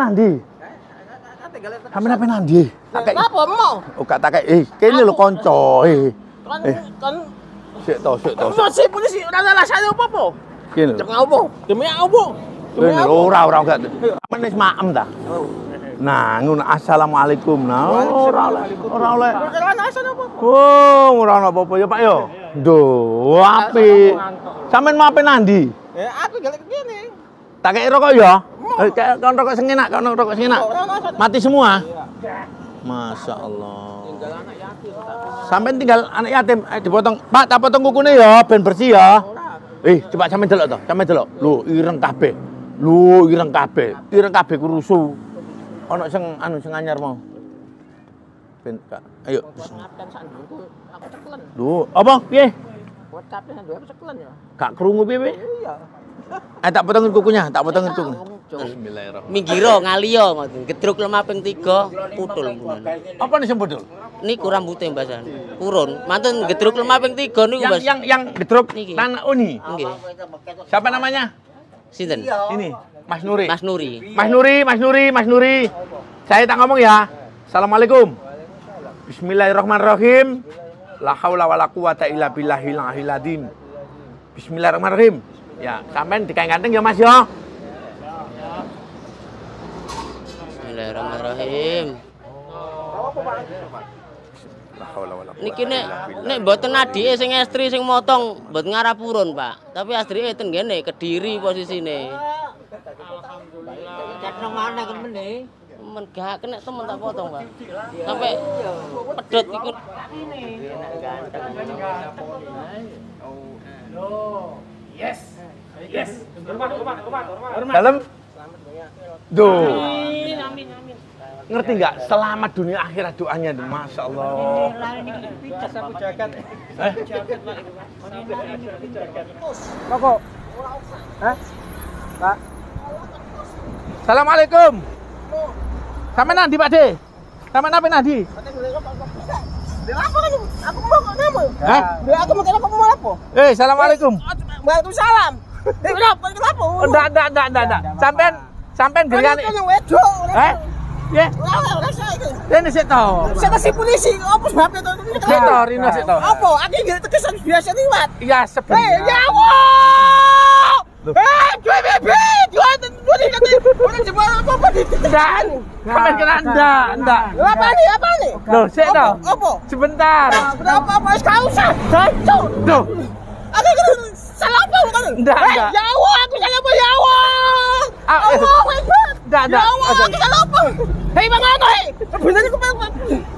nanti? Sampean apa kei. Apa mau? Oh, gak tak kei. Eh, kene lho kanca. Eh, Kan Eh. kan sik to, sik to. apa polisi ora saya apa-apa. Kene. Demi apa? Demi apa? Demi apa? ora ora gak. Sampean wis maem ta? Nah, ngono assalamualaikum. Nah, ora oleh, ora oleh. Apa? Oh, ora apa-apa ya, Pak yo. Duh, apik. Sampean mau apa nanti? Eh, aku galak kene. Tak kei rokok ya? Eh, kayak kon rokok sing enak, kon rokok sing enak. Ora asal. Mati semua? Masya Allah. Sampai tinggal anak yatim, eh, dipotong. Pak, tak potong kukunya ya, ben bersih ya. Eh, coba sampe delok to, sampe delok. Lu ireng kabeh. Lu ireng kabeh. Ireng kabeh ku rusuh. Ono sing anu sing anyar mau. Ben Kak, ayo. Aku ceklen. Lu, apa? Piye? Sak ndungku aku ceklen ya. Gak krungu piye, piye? Iya. Eh, tak potongin kukunya, tak potongin kukunya. Bismillahirrahmanirrahim. Minggiro ngaliyo ngoten. Gedruk lemah ping 3 putul. Apa nih sing bodol? Niku rambute mbasan. Purun. Mantun gedruk lemah ping 3 niku, Yang Mas. yang yang gedrok Niki. tanah uni. Nggih. Siapa namanya? Sinten? Ini, Mas Nuri. Mas Nuri. Mas Nuri, Mas Nuri, Mas Nuri. Saya tak ngomong ya. Assalamualaikum. Bismillahirrahmanirrahim. La haula wala quwata illa billahil aliyil azim. Bismillahirrahmanirrahim. Ya, sampean dikain ganteng ya Mas ya. Bismillahirrahmanirrahim. Niki nek billah. nek mboten adike sing estri sing motong mboten ngarah purun, Pak. Tapi astrike ten ngene Kediri posisine. Cek nang mana kan meneh? Men gak kena temen tak potong, Pak. Sampai pedot iku. Dalam. Duh. Ngerti nggak? Selamat dunia akhirat doanya, tuh. masya Allah. Eh? Rokok. Hah? Pak. Assalamualaikum. Sampai nanti Pak De. Sampai nanti nanti. Dia apa? Aku mau kok kamu? Hah? Dia aku mau kenapa mau apa? Eh, assalamualaikum. Waalaikumsalam. Eh, kenapa? Kenapa? Enggak, enggak, enggak, enggak, enggak. Geriane. Kan yang wedok. Eh? Ya, Ora saya sik to. Saya si polisi, apa sebabnya itu? Sik to, Rino sik to. Apa? Aku iki tekesan biasa liwat. Iya, Eh, sebenarnya. ya Allah! Eh, dua bebe, dua dua di kata, udah coba apa apa di Dan, sampean kena enggak, enggak. Apa nih? Apa nih? Loh, sik to. Apa? Sebentar. Berapa apa? Kau usah, gancur. Duh, Aku salah apa bukan? Enggak, Eh, enggak. Ya Allah, aku salah apa? Ya Allah! Ah, eh. Allah, Akbar. Enggak, enggak. Ya Allah, aku salah apa? Hei, Bang Ano, hei. Bener aku Bang.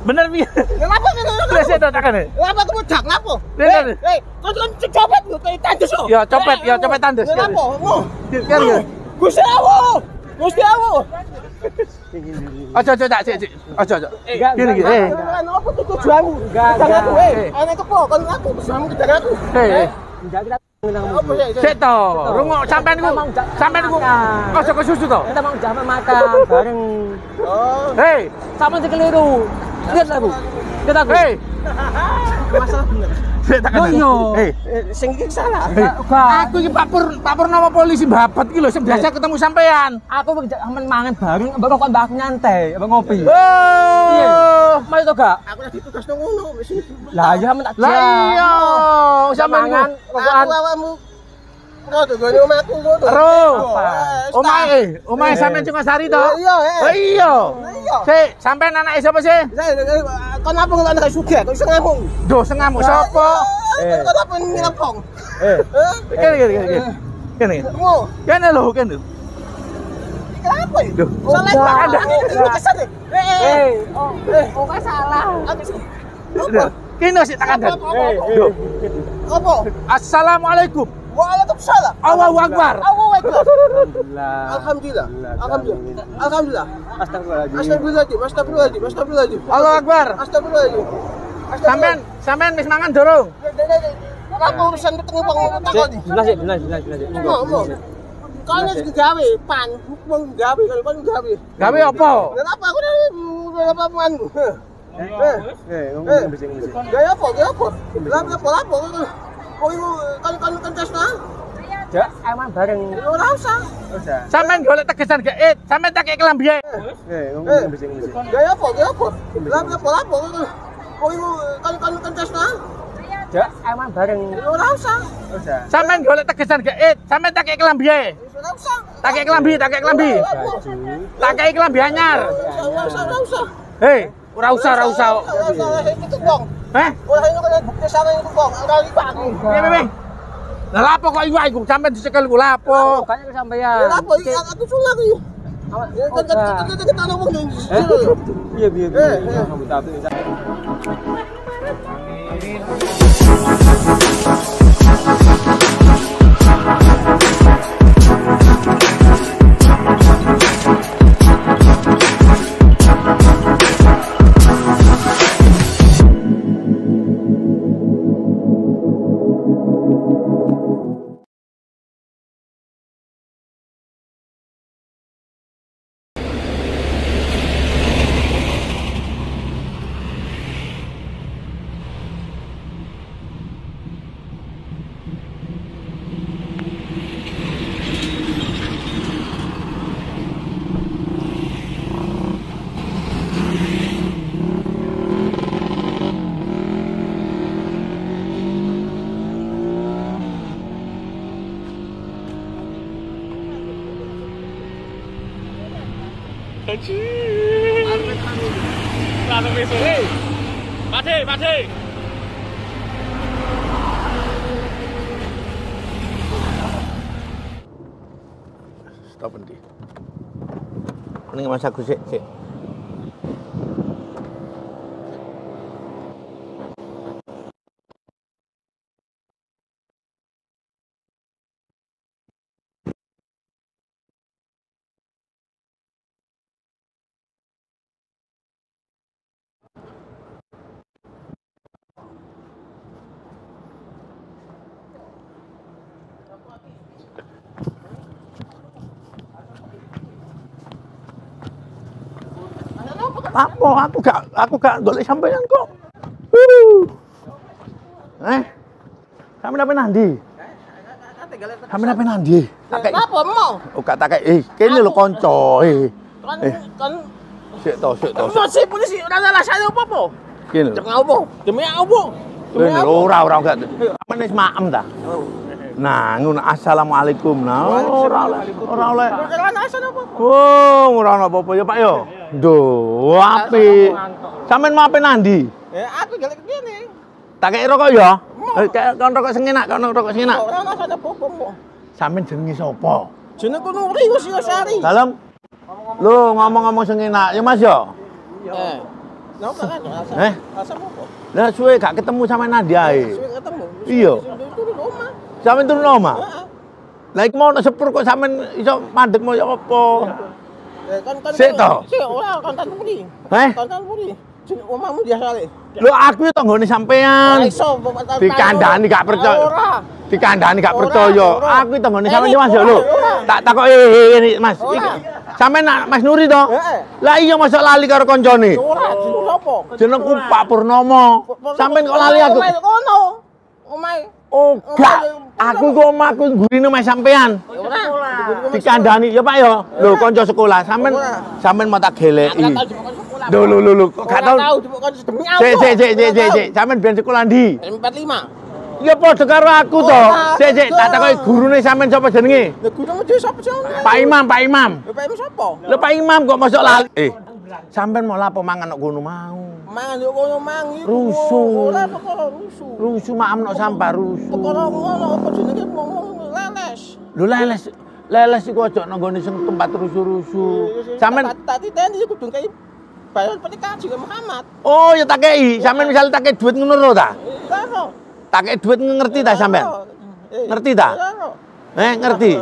bener piye? Kenapa? Wis sik to takane. Kenapa aku mau jak lapo? Bener. Hei, hei, kau kan copet lu kayak tandus. Ya, copet, ya, copet tandus. Kenapa? Mau? Kan ya. Gusti Allah. Gusti Allah. Ojo, ojo, tak sik, sik. Ojo, ojo. Gini, gini. Eh, apa tuh tujuanmu? Jangan aku, hei. Anak kepo, kan aku aku. eh, eh. Sik to. Rungok sampean niku. Sampean niku. Ojo ke susu to. Kita mau jaman makan bareng. Oh, Hei, si keliru. Lihat lah bu. Kita hei. masalah bener. Oh, iya. Eh, sing iki salah. Aku iki Pak Pur, Pak Purnomo polisi babat iki lho sing biasa ketemu sampean. Aku jaman mangan bareng. Baru kok mbak nyantai, abang ngopi. Oh. Mari to gak? Aku lagi tugas nang ngono wis. Lah ya men tak Lah iya, sampean mangan. niku. Aku awakmu. Kok tuh gone omahku kok. Ro. Eh, sampean Sari to? Iya, eh. Oh iya. Iya. Sik, sampean anake sapa sih? Saya kan apa nggak ada sugih, kok iso ngamuk. Duh, sing ngamuk sapa? Eh, kan apa? Eh, Eh, kene kene kene. Kene. Kene lho, kene. Kenapa itu? Duh. Salah. Eh, eh, eh. Eh, oh, eh, oh salah. Aku sih. Duh, Kene sik tak. Apa? Assalamualaikum. Waalaikumsalam. Allahu Akbar. Allahu Akbar. Alhamdulillah. Alhamdulillah. Alhamdulillah. Alhamdulillah. Astagfirullahaladzim. Astagfirullahaladzim. Astagfirullahaladzim. Astagfirullahaladzim. Allahu Akbar. Astagfirullahaladzim. Sampean sampean wis mangan dorong? Apa urusan ketemu nih? Benar sih, benar, benar, benar. Mau, mau. Kalian juga gawe, pan, mau gawe, kalau pan gawe. Gawe apa? Kenapa aku udah berapa man? Eh, Eh, eh, gaya apa, gaya apa? Lapo, apa, lapo? Kau itu kan kan kan tes nah? Jak eman bareng. Ora usah. Udah. Sampean golek tegesan gak eh, sampean tak kelambi ae. Eh, ngomong bisa ngomong. Gaya apa? Gaya apa? Lah apa apa? Kok iku kan kan kan tesna? Jak eman bareng. Ora usah. Udah. Sampean golek tegesan gak eh, sampean tak kelambi ae. Ora usah. Tak kelambi, tak kelambi. Tak kelambi anyar. Ora usah, ora usah. Hei, ora usah, ora usah. Ora usah. Heh, Ora ini bukti itu wong. Ora libat. piye piye? Lah lapo kok iwak iku sampean dicekel ku lapo? Ora apa iki aku sulak iki. Ya kan kan kan kan wong ning. Stop nanti. Ini mas aku sih, Apa? Aku gak, aku gak golek sampean kok. Eh, sampean apa nanti? Sampean apa kei- Apa mau? Oh, gak tak kei. Eh, kene lho kanca. Eh, Kan Eh. kan sik to, sik to. Polisi ora salah saya apa-apa. Kene lho. Jangan apa? Demi apa? Kene apa? ora ora gak. Sampean wis maem ta? Nah, ngono assalamualaikum. Nah, ora oleh, ora oleh. Asal apa? Oh, ora ono apa-apa ya, Pak yo. Duh, apik. Sampean mau apa nandi? Eh, aku galak kene. Tak kei rokok ya? Eh, kayak kon rokok sing enak, kon rokok sing enak. Ora asal apa-apa. mo. Sampeyan jenenge sapa? Jenengku Nuri wis yo sari. Dalem. Lu ngomong-ngomong sing enak, ya Mas ya? Eh. Napa kan? Eh? Asal apa? Lah suwe gak ketemu sama Nadia ae. Suwe ketemu. Iya. Itu di rumah. Sampeyan turun omah. Heeh. Lah iki mau nek sepur kok sampeyan iso mandek mau ya apa? Eh, kan kan. Sik to. Sik ora kan tan puri. Heh? Kan tan puri. Jeneng omahmu dia sale. Lho aku yo tanggane sampean. Iso Dikandani gak percaya. Ora. Dikandani gak percaya. Aku tanggane Eh, sampean Mas lho. Tak takok eh ini Mas. Nak Mas Nuri to? Lah iya masa lali karo koncone. Ora, jeneng sapa? Jenengku Pak Purnomo. Sampean kok lali aku? Omae kono. Omae. Oh, gak. Aku ku omahku gurine Mas sampean. Ora. Dikandani ya Pak ya. Lho kanca sekolah sampean Ora. sampean mau tak geleki. Lho lho lho lho kok gak tau. Sik sik sik sik sik sik. Sampean biyen sekolah ndi? 45. Ya padha karo aku to. Sik sik tak takoki gurune sampean sapa jenenge? Lah guru mesti sapa sih? Pak Imam, Pak Imam. Lah Pak Imam sapa? Lho Pak Imam kok masuk lali. Eh, sampean mau lapo mangan kok ngono mau. Mangan yo koyo mang. Rusuh. Ora perkara rusuh. Rusuh maam nok sampah rusuh. Perkara ngono apa jenenge ngomong leles. Lho leles. Leles iku aja nang nggone sing tempat rusuh-rusuh. Sampean tak tak titeni iku kudu kei bayar pernikahan juga Muhammad. Oh, ya tak kei. Sampean misal tak kei duit ngono ta? Karo. Tak kei duit ngerti ta sampean? Ngerti ta? Eh, ngerti?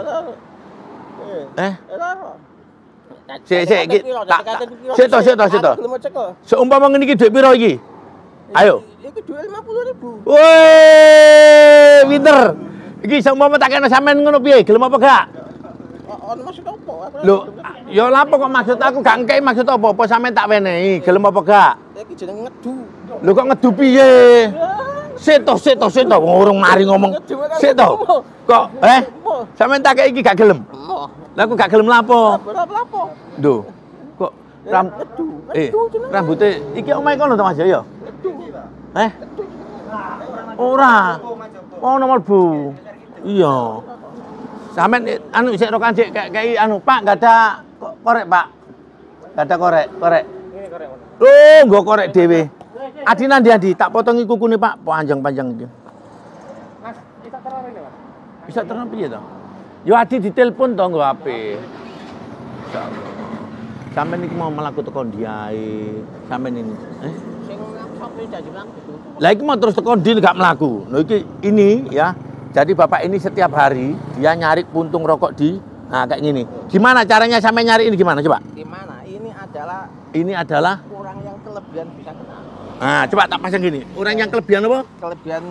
Eh. Sik, sik, iki, tak- sik to, sik to, sik to. Seumpama ngene iki duit piro iki? Ayo. Iku duit 50 ribu. Woi, pinter. Iki seumpama tak kena sampean ngono piye? Gelem apa gak? Ono maksud apa? Aku Lho, ya lapo kok maksud aku gak ngkei maksud apa? Apa sampean tak wenehi? Gelem apa gak? iki jeneng ngedu. Lho kok ngedu piye? Sik to, sik to, sik to. Urung mari ngomong. Sik to. Kok eh sampean tak iki gak gelem. Lah aku gak gelem lapo. Berapa-berapa? Duh. Kok ram eh rambutnya iki omahe kono to Mas Jaya? Eh? Ora. Oh nomor bu. Iya. Sampean anu sik rokan sik kayak kayak anu Pak gak ada ko- korek Pak. Gak ada korek, korek. Oh, nggo korek dhewe. Adi nanti adi tak potongi kukune Pak, panjang-panjang iki. Bisa terang piye to? Yo adi ditelepon to nggo HP. Insyaallah. Sampeyan iki mau mlaku teko ndiae. Sampeyan ini. Eh? Gitu. Lah iki mau terus teko ndi gak mlaku. Nah iki ini ya. Jadi Bapak ini setiap hari dia nyari puntung rokok di nah kayak gini. Gimana caranya sampai nyari ini gimana coba? Gimana? Ini adalah Ini adalah orang yang kelebihan bisa kena. Nah, coba tak pasang gini. Orang yang kelebihan apa? Kelebihan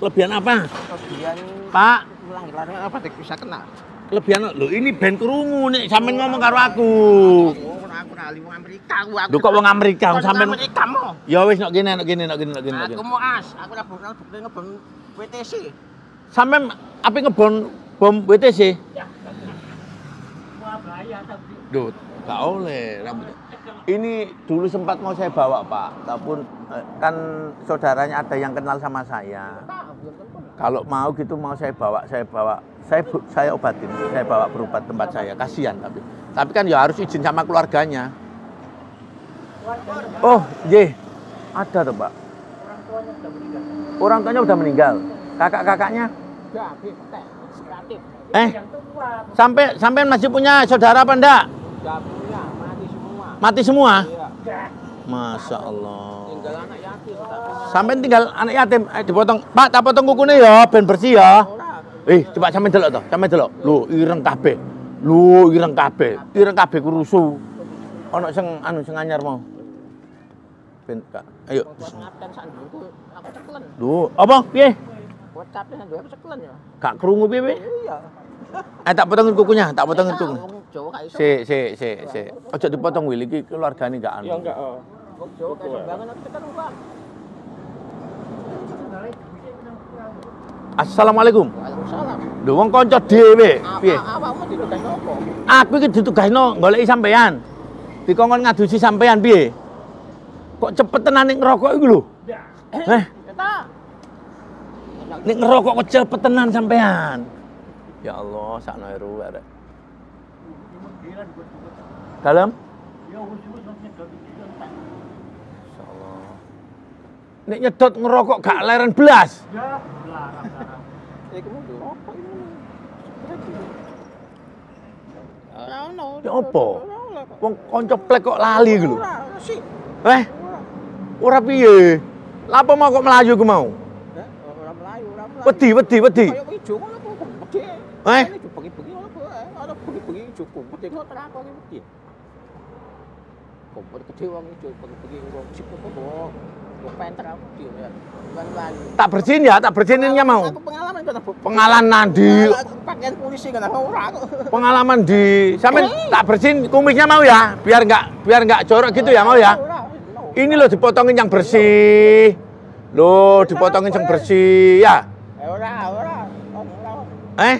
Kelebihan apa? kelebihan Pak, melanggar apa bisa kena. kelebihan lo ini band kerungu nih sampean ngomong karo aku. Aku nali wong Amerika aku. Lho kok wong Amerika sampean Amerika mo. Ya wis nok gini nok gini nok gini nok gini. Aku mau as, aku bakal bukti ngebon WTC. Sampean apa ngebon bom WTC? Duh, gak oleh rambut. Ini dulu sempat mau saya bawa Pak, tapi eh, kan saudaranya ada yang kenal sama saya. Kalau mau gitu mau saya bawa, saya bawa, saya saya obatin, saya bawa berobat tempat saya. Kasihan tapi, tapi kan ya harus izin sama keluarganya. Oh, ye, ada tuh Pak. Orang tuanya udah meninggal. Kakak-kakaknya? Ya, bete. Kreatif. Eh, sampai sampai masih punya saudara apa enggak? Mati semua. Mati semua? Masya Allah. Sampai tinggal anak yatim, eh, dipotong. Pak, tak potong kukunya ya, ben bersih ya. Eh, coba sampe delok to, sampe delok. Lho, ireng kabeh. Lho, ireng kabeh. Ireng kabeh kurusu. Ono sing anu sing anyar mau. Kak, ayo. Lho, apa? Piye? Ya. Gak krungu piye? piye? Iya. Eh, tak potongin kukunya, tak kukunya. Jawa gak iso. Si, si, si, si. Ojo dipotong Wil iki keluargane gak anu. oh. Wong Jawa gak iso banget aku tekan uang. Assalamualaikum. Waalaikumsalam. Lho wong kanca dhewe. Piye? Awakmu? Aku iki ditugasno goleki sampean. Dikongkon ngadusi sampean piye? Kok cepet tenan ning ngerokok iku lho? Eh, ning ngerokok kok cepet tenan sampean. Ya Allah, sakno eru arek. Dalam? Insyaallah. Nek nyedot ngerokok gak leren belas. Mau apa ini? Ora ono. Ya apa? Wong kanca plek kok lali iku lho. Eh, ora piye? Lapa mau kok melayu ku mau? Ora melayu, ora melayu. Wedi, wedi, wedi. Kayak ijo ngono kok gede. Eh? Bengi-bengi ngono eh. Bengi-bengi ijo kok terang kok gede wong ijo bengi-bengi wong kok ya. Tak bersihin ya, tak bersihinnya mau. Pengalaman. Pengalaman nandi, Aku Pakaian polisi kan aku ora kok. pengalaman di, sampean tak bersihin kumisnya mau ya, biar nggak biar nggak jorok gitu ya mau ya. Ini loh dipotongin yang bersih, loh dipotongin yang bersih ya. Eh. Eh,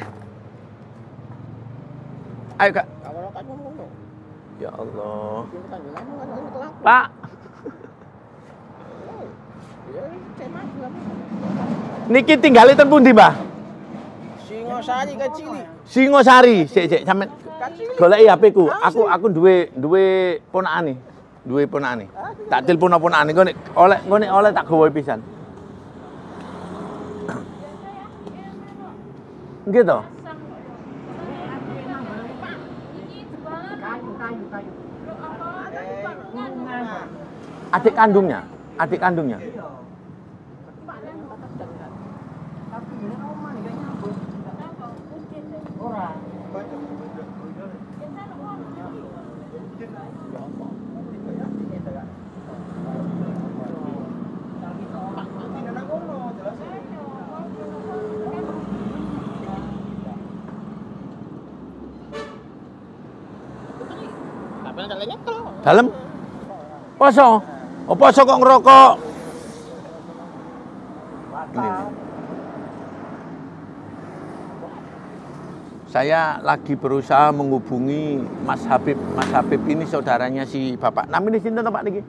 ayo kak. Kan. Ya Allah, kan. Pak, Ya, cek lah. niki tinggal ten pundi mbah? Singosari kecili. Singosari, sik sik sampean Kecili. goleki HP ku. Aku aku duwe duwe ponakane. Duwe ponakane. Tak telepon ponakane engko nek oleh engko nek oleh tak gawe pisan. Nggih to? Adik kandungnya, adik kandungnya. Dalem? Poso? Oh, poso kok ngerokok? Ini. Saya lagi berusaha menghubungi Mas Habib. Mas Habib ini saudaranya si Bapak. Namanya sinten to, Pak niki?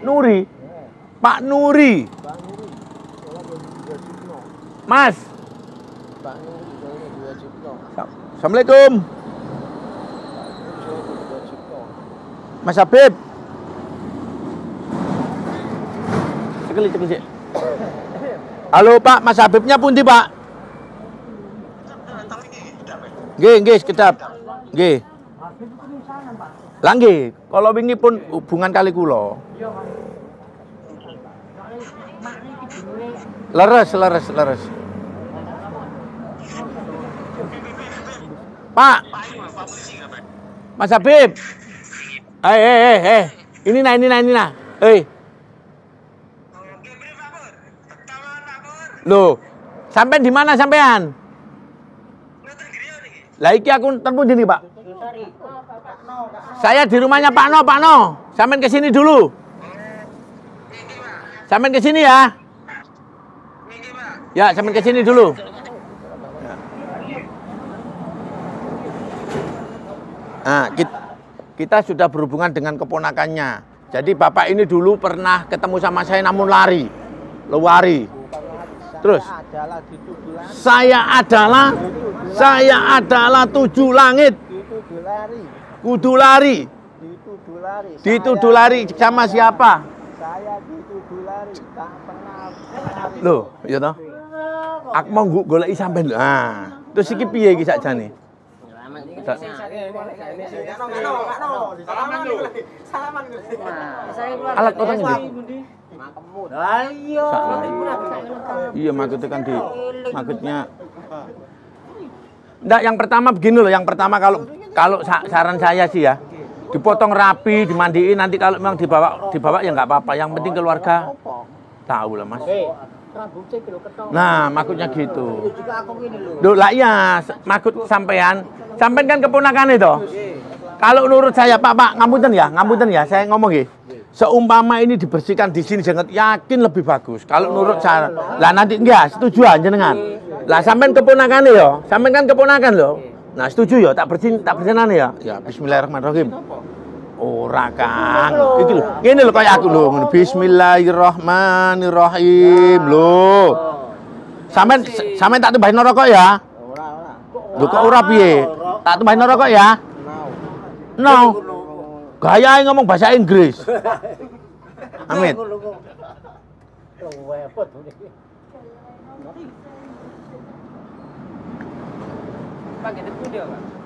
Nuri. Pak Nuri. Mas. Assalamualaikum. Mas Habib. Cekeli, cekeli, Cek. Halo Pak, Mas Habibnya pundi Pak? Nggih, nggih, sekedap. Nggih. Lah nggih, kalau wingi pun hubungan kali kula. Leres, leres, leres. Pak. Mas Habib. Eh, eh, eh, eh. Ini nah, ini nah, ini nah. Eh. Loh, sampean di mana sampean? Lah iki aku tempuh nih, Pak. Saya di rumahnya Pak No, Pak No. Sampean ke sini dulu. Sampean ke sini ya. Ya, sampean ke sini dulu. Nah, kita, kita sudah berhubungan dengan keponakannya. Jadi bapak ini dulu pernah ketemu sama saya namun lari, lewari. Terus, saya adalah, saya adalah tujuh langit, kudu lari. dituduh lari sama siapa? saya dituduh lari tak pernah Loh, iya toh? Aku mau goleki sampean. Ah, terus iki piye iki sakjane? Alat potong ndi? Ayo. Iya, maksudnya kan di maksudnya Enggak, yang pertama begini loh, yang pertama kalau kalau sa- saran saya sih ya, dipotong rapi, dimandiin nanti kalau memang dibawa dibawa ya nggak apa-apa. Yang penting keluarga. Tahu lah mas. Nah, maksudnya gitu. Duh, lah iya, maksud sampean, sampean kan keponakan itu. Kalau menurut saya, Pak, Pak, ngapunten ya, ngapunten ya, saya ngomong ya. Seumpama ini dibersihkan di sini, jangan yakin lebih bagus. Kalau menurut saya, lah nanti enggak, setuju aja dengan. Lah sampean keponakan ya, sampean kan keponakan loh. Nah setuju ya, tak bersin, tak bersinan ya. Ya, Bismillahirrahmanirrahim. Ora Kang. Iki lho, ngene lho kaya aku lho, ngono. Bismillahirrahmanirrahim. Lho. Sampean sampean tak tambahin rokok ya. ora ora Lho kok ora piye? Tak tambahin rokok ya. No. Gaya ngomong bahasa Inggris. Amit.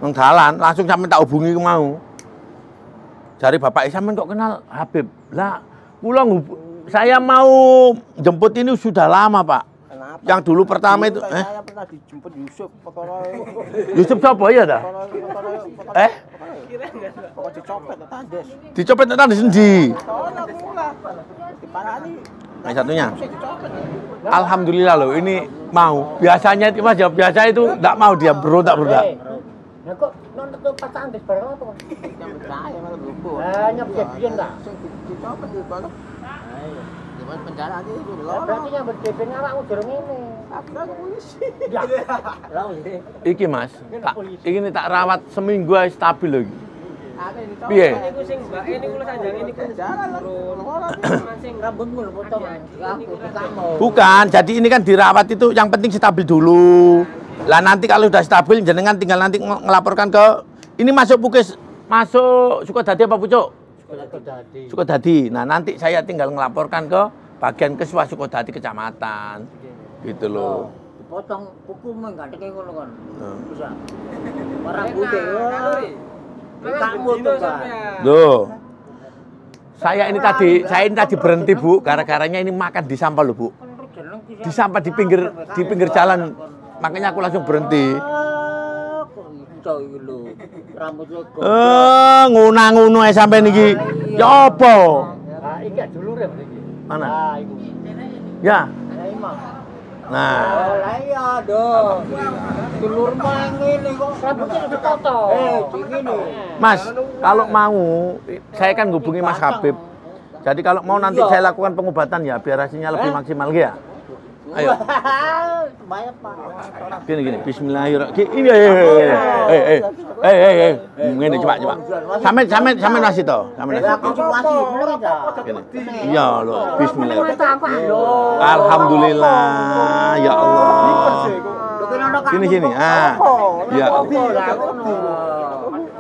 Nang dalan langsung sampean tak hubungi mau. Cari bapak sampean kok kenal Habib. Lah, kula ngub- saya mau jemput ini sudah lama, Pak. kenapa Yang dulu pertama itu eh saya pernah dijemput Yusuf perkara Yusuf sapa ya dah? Eh? pokok dicopet tandes Dicopet di sendi. Yang satunya. Alhamdulillah loh ini mau. Biasanya itu Mas ya biasa itu enggak mau dia berontak berontak. Nah kok nonton ke pas bareng apa? yang percaya malah Ah, biyen ta? sing di- bawah penjara aja itu berarti yang Ya. Iki. Iki Mas, tak, ini tak rawat seminggu aja stabil lagi. Piye? Niku sing sing Rambutmu kamu. Bukan, jadi ini kan dirawat itu yang penting stabil dulu. Lah nanti kalau udah stabil jenengan tinggal nanti ng- ngelaporkan ke ini masuk Pukis, masuk Sukadadi apa Pucuk? Sukadadi. Sukadadi. Nah, nanti saya tinggal ngelaporkan ke bagian Keswa Sukadadi kecamatan. Gitu loh. Dipotong kukumu enggak teke ngono kon. Bisa. Ora putih. Kamu tuh. Loh. Saya ini tadi, saya ini tadi berhenti Bu, gara-garanya ini makan di sampah loh Bu. Di sampah di pinggir di pinggir jalan. Makanya aku langsung berhenti. Ah. Eh, nguna-ngunu ae sampean iki. Ya apa? Ah, iki dulure iki. Mana? Ah, iku. Ya. Ya imam. Nah, Oh, lah iya dong. Dulur mang ngene kok rambutnya dipotong. Eh. Mas, kalau mau saya kan hubungi Mas Habib. Jadi kalau mau nanti saya lakukan pengobatan ya biar hasilnya lebih maksimal ya. Ayo. Bayar Pak. Gini gini, bismillahirrahmanirrahim. Ini eh eh eh eh eh eh eh ngene coba coba. Sampean sampean sampean nasi to, sampean nasi. Aku masih bener ta. Gini. Iya lho, bismillahirrahmanirrahim. Alhamdulillah ya Allah. Sini sini. Ah. Ya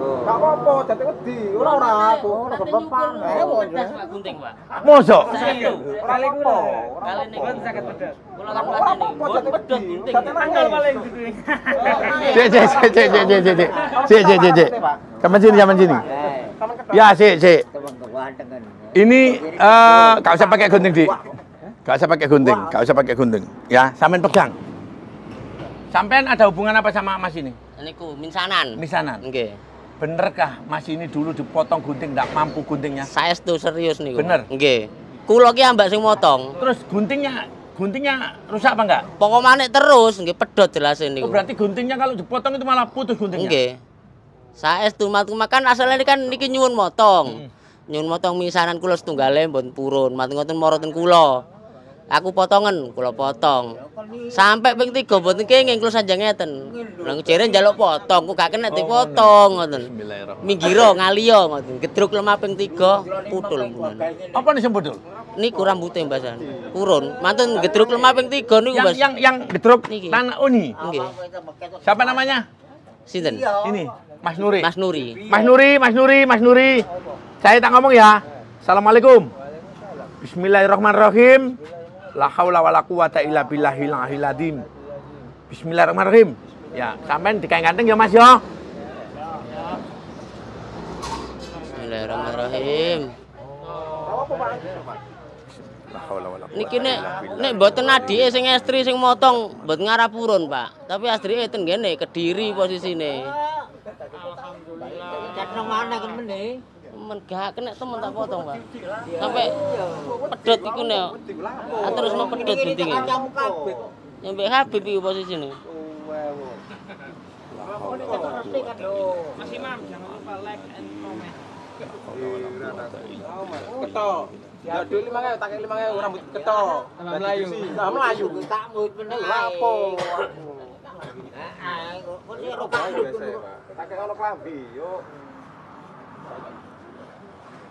Gak apa-apa, dadi wedi. Ora ora aku. Ora kebepan. Pak gunting, Pak. Mosok. Ora apa-apa. Kali ini kan sakit pedas. Kula ini. apa-apa, dadi wedi. gunting. Dadi tanggal paling Cek cek cek cek cek cek cek. Cek cek cek cek. Kapan sini, kapan sini. Ya, cek cek. Ini eh gak usah pakai gunting, Dik. Gak usah pakai gunting, gak usah pakai gunting. Ya, sampean pegang. Sampean ada hubungan apa sama Mas ini? Ini ku minsanan. Misanan. Nggih. Benerkah Mas ini dulu dipotong gunting nggak mampu guntingnya? Saestu serius niku. Bener? Nggih. Kula ki ambak sing motong. Terus guntingnya guntingnya rusak apa enggak? Pokok manik terus nggih pedhot jelasin Oh, niku. berarti guntingnya kalau dipotong itu malah putus guntingnya. Nggih. Saestu mat makan asalnya ini kan niki nyuwun motong. Nyuwun motong misanan kula setunggale mbon purun, mat ngoten moroten kula. Aku potongen, kula potong. Sampai ping 3 mboten kenging kula sanjang ngeten. Lah jere njaluk potong, kok gak kena dipotong ngoten. Bismillahirrahmanirrahim. Minggiro ngaliyo ngoten. Gedruk lemah ping 3 putul. Apa nih yang bodol? Niku rambute mbasan. Purun. Mantun gedruk lemah ping 3 niku, Yang Mas. yang yang gedrok Niki. tanah Uni. Nggih. Siapa namanya? Sinten? Ini Mas Nuri. Mas Nuri. Mas Nuri, Mas Nuri, Mas Nuri. Saya tak ngomong ya. Assalamualaikum. Bismillahirrahmanirrahim. La haula wala quwata illa billahil aliyil azim. Bismillahirrahmanirrahim. Ya, sampean dikain ganteng ya Mas ya. Bismillahirrahmanirrahim. Niki nek nek mboten adike sing estri sing motong mboten ngarapurun, Pak. Tapi astrike ten ngene Kediri posisine. Cat nang mana kan temen gak kena temen tak potong pak sampai pedot iku nih terus mau pedot gitu sampai habib itu posisi nih Mas Imam, jangan lupa like and comment. Ketok. Ya 5000 rambut ketok. Melayu. Melayu. Tak mut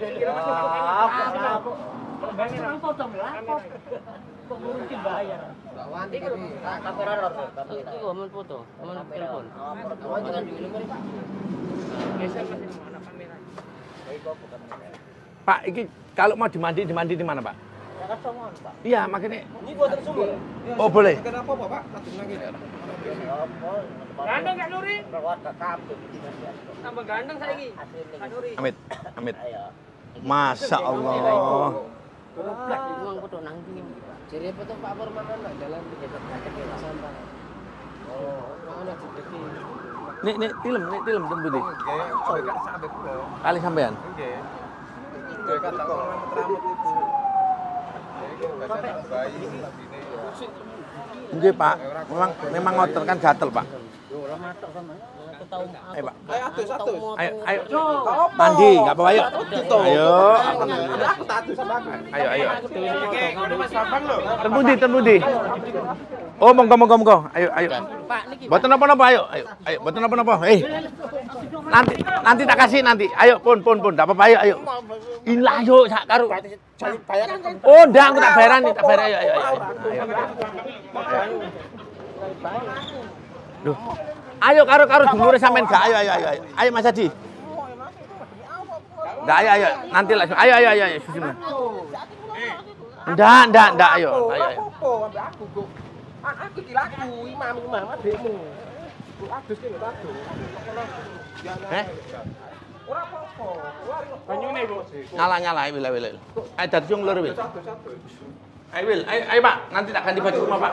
jangan. Kamera lor, kamera. Iku aman foto, aman telepon. Oh, jangan dulu kan. Pak, iki kalau mau dimandi dimandi di mana, Pak? Ya kan. Iya, makanya Ini buatan sumber. Oh, boleh. Kenapa, Pak? Satu lagi. Gandeng gak Nuri? Keluarga kabeh. Tambah ganteng saiki. Asli. Amit, amit. Ayo. Masya Allah. Emang foto nang ndi? Jadi foto Pak Purman anak jalan di sampah. Oh, mana jedeki. Nih, nih, film, nih. Kali sampean. Nggih. Tak rambut Pak. Memang memang ngotor kan gatel, Pak. Aku tahu Ayo, Pak. Ayo atus atus. Ayo, ayo. Mandi, enggak apa-apa, ayo. Ayo. Aku tak atus sama aku. Ayo, ayo. Tembudi, tembudi. Oh, monggo, monggo, monggo. Ayo, ayo. Pak niki. Boten apa-apa, ayo. Ayo, ayo. Boten apa-apa. Eh. Nanti nanti tak kasih nanti. Ayo, pun, pun, pun. Enggak apa-apa, ayo, ayo. Ilah yo sak karo. Oh, ndak aku tak bayaran nih, tak bayar. Ayo, ayo, ayo. Ayo. Ayo karo karo dulure sampean gak. Ayo, ayo, ayo. Ayo, ayo Mas Adi. Ndak, ayo, ayo. Nanti lah. Ayo, ayo, ayo, ayo. Bismillah. Ndak, ndak, ndak, ayo. Ayo, ayo. Aku kok. An aku iki laku imam imam adekmu. Kok adus ki lho. Eh? Ora apa-apa. Banyune, Bu. Nyala, nyala, ayo, Wil, Wil. Ayo, dari sung lur, Wil. Satu satu. Ayo, Wil. Ayo, ayo, Pak. Nanti tak ganti baju rumah, Pak.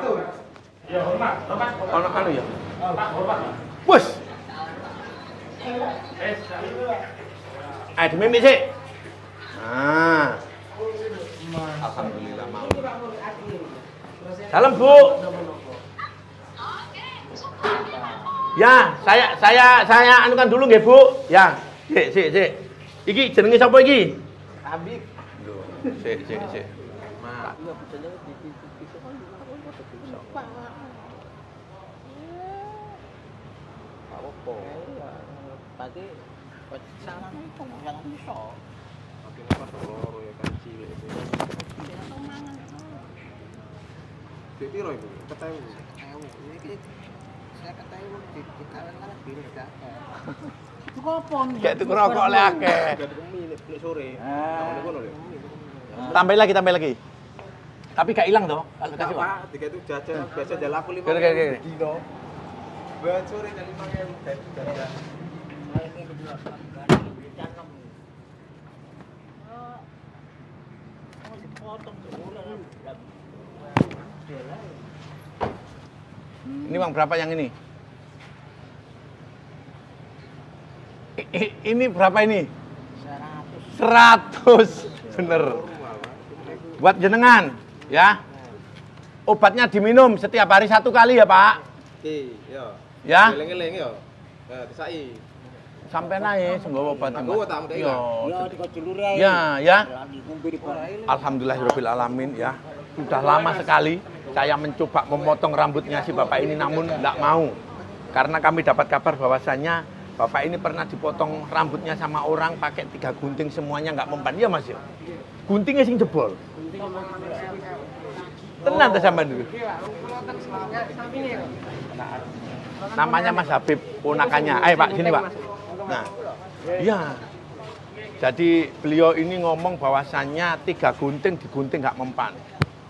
Ya hormat, hormat. Ono anu ya. Pak, hormat. Bus. Ayo, dimimik sih. Nah. Alhamdulillah mau. Dalam, Bu. Ya, saya saya saya anukan dulu nggih, Bu. Ya. Sik, sik, sik. Iki jenenge sapa iki? Ambik. Lho, sik, sik, sik. Berarti salah yang bisa. Oke, apa loro ya kan cilik itu. Dek piro iku? Ketemu. Ini saya ketahui di di kawan-kawan biru dapat. Kayak tuku rokok akeh. Sore. Lho. Tambah lagi, tambah lagi. Tapi gak hilang toh kalau kasih Pak. Apa? Tiga itu jajan biasa jalan aku lima. Gini. Dino. Buat sore jadi lima dari jajan. Ini uang berapa yang ini? I- ini berapa ini? 100. Bener. Buat jenengan, ya. Obatnya diminum setiap hari satu kali ya, Pak. Oke, ya. Ya. Eling-eling ya. Nah, disai. Sampai naik, sungguh obat. Aku. Yo. Ya ya. Ya, ya. Alhamdulillahirabbil alamin ya. Sudah lama sekali saya mencoba memotong rambutnya si Bapak ini namun tidak mau. Karena kami dapat kabar bahwasannya Bapak ini pernah dipotong rambutnya sama orang pakai tiga gunting semuanya nggak mempan. Iya Mas ya? Guntingnya sing jebol. Tenang sama dulu. Namanya Mas Habib, ponakannya. Ayo Pak, sini Pak. Nah, iya. Jadi beliau ini ngomong bahwasannya tiga gunting digunting nggak mempan.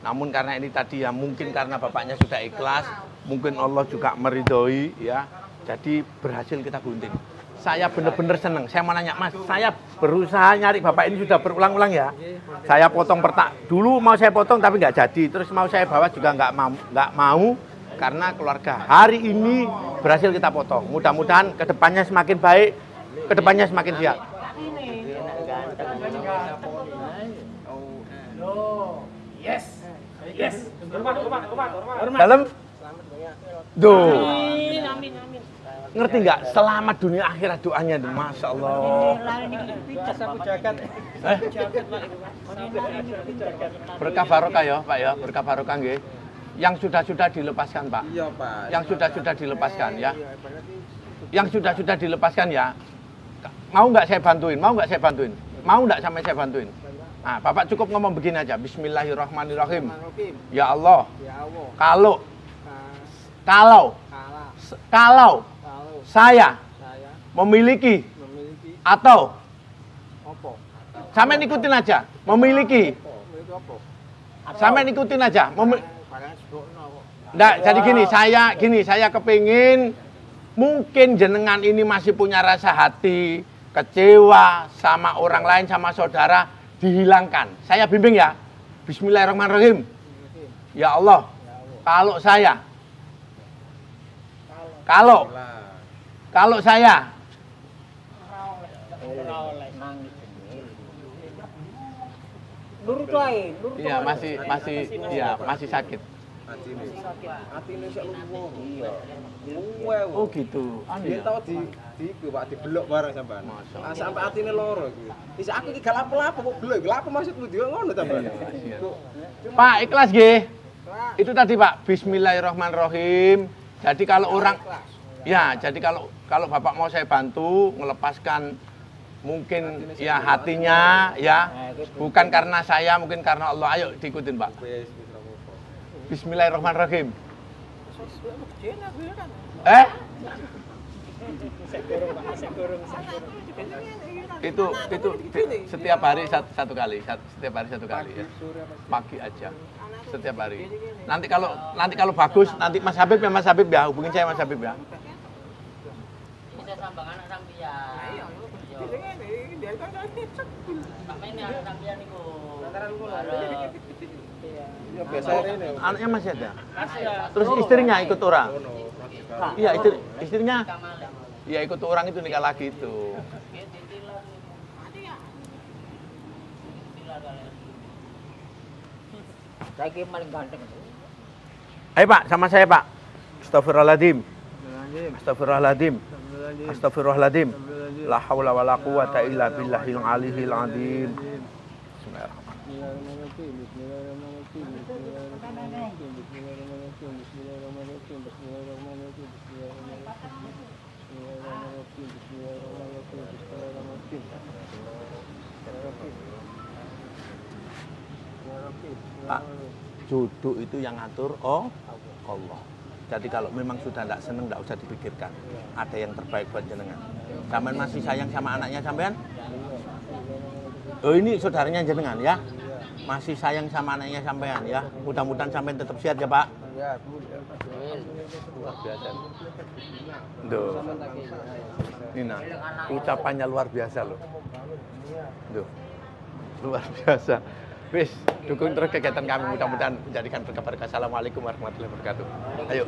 Namun karena ini tadi ya mungkin karena bapaknya sudah ikhlas, mungkin Allah juga meridhoi ya. Jadi berhasil kita gunting. Saya benar-benar seneng. Saya mau nanya Mas, saya berusaha nyari bapak ini sudah berulang-ulang ya. Saya potong pertak. Dulu mau saya potong tapi nggak jadi. Terus mau saya bawa juga nggak mau, nggak mau karena keluarga. Hari ini berhasil kita potong. Mudah-mudahan ke depannya semakin baik, ke depannya semakin siap. Dalam? Duh. Ngerti nggak? Selamat dunia akhirat doanya, masya Allah. Eh? Berkah barokah ya, Pak ya, berkah barokah nggih. Yang sudah-sudah dilepaskan, Pak. Iya, Pak. Yang sudah-sudah dilepaskan ya. Yang sudah-sudah dilepaskan ya. Mau nggak saya bantuin? Mau nggak saya bantuin? Mau nggak sampai saya bantuin? Nah, Bapak cukup ngomong begini aja. Bismillahirrahmanirrahim. Ya Allah, Ya Allah. kalau kalau Kalau saya saya memiliki memiliki atau apa? sampai ikutin aja memiliki. Sampai ikutin aja memi- Barang sebokno kok. Nggak, jadi gini saya gini saya kepingin mungkin jenengan ini masih punya rasa hati kecewa sama orang lain sama saudara dihilangkan. Saya bimbing ya. Bismillahirrahmanirrahim. Ya Allah kalau saya kalau. Kalau saya. Nurut nurut iya masih masih iya masih sakit. Iya. Oh gitu. Dia tau di di iku Pak dibelok barang sampean. Ah, sampai atine loro iku. Wis aku iki gak lapo-lapo kok belok. Lha apa maksudmu dia ngono sampean? Iya, Kok- Pak ikhlas nggih? Itu tadi Pak. Bismillahirrahmanirrahim. Jadi kalau orang ya jadi kalau kalau Bapak mau saya bantu melepaskan mungkin ya hatinya ya bukan karena saya mungkin karena Allah ayo diikutin Pak apa-apa. Bismillahirrahmanirrahim eh itu itu di- setiap hari satu, satu kali, setiap hari satu kali ya. Pagi aja. Setiap hari. Nanti kalau nanti kalau bagus, nanti Mas Habib ya Mas Habib ya, hubungin saya Mas Habib ya. Bisa sambang anak sampean. Iya. Sampai ini anak sampean niku. Arep. Ya biasa ini. Anaknya masih ada. Terus istrinya ikut orang. Iya, istri, istrinya Iya ikut orang itu nikah lagi itu. Saya kira paling ganteng. Ayo Pak, sama saya Pak. Astagfirullahaladzim. Astagfirullahaladzim. Astagfirullahaladzim. La haula wa la quwata illa billahil. Bismillahirrahmanirrahim. Pak, jodoh itu yang ngatur oh Allah. Jadi kalau memang sudah tidak seneng tidak usah dipikirkan. Ada yang terbaik buat jenengan. Sampean masih sayang sama anaknya sampean? Oh ini saudaranya jenengan ya? Masih sayang sama anaknya sampean ya? Mudah-mudahan sampean tetap sehat ya Pak. Ya. Luar biasa. Duh. Nina, ucapannya luar biasa loh. Duh. Luar biasa. Wis, dukung terus kegiatan kami mudah-mudahan menjadikan berkah berkah. Assalamualaikum warahmatullahi wabarakatuh. Ayo.